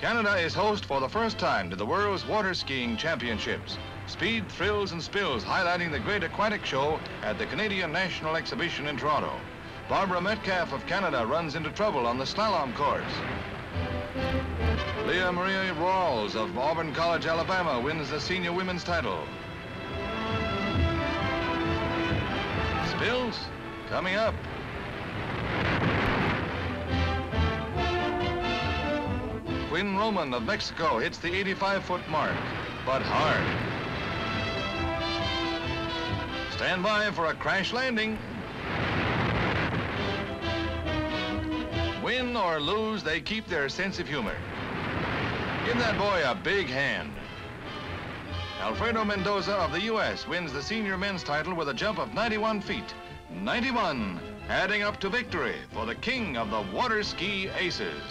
Canada is host for the first time to the World's Water Skiing Championships. Speed, thrills, and spills highlighting the great aquatic show at the Canadian National Exhibition in Toronto. Barbara Metcalf of Canada runs into trouble on the slalom course. Leah Maria Rawls of Auburn College, Alabama wins the senior women's title. Spills coming up. Quinn Roman of Mexico hits the 85-foot mark, but hard. Stand by for a crash landing. Win or lose, they keep their sense of humor. Give that boy a big hand. Alfredo Mendoza of the U.S. wins the senior men's title with a jump of 91 feet. 91, adding up to victory for the king of the water ski aces.